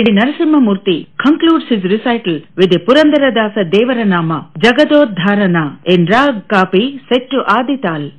Lady Narasimhamurthy concludes his recital with a Purandaradasa Devaranama Jagadodharana in Rag Kapi set to Adital.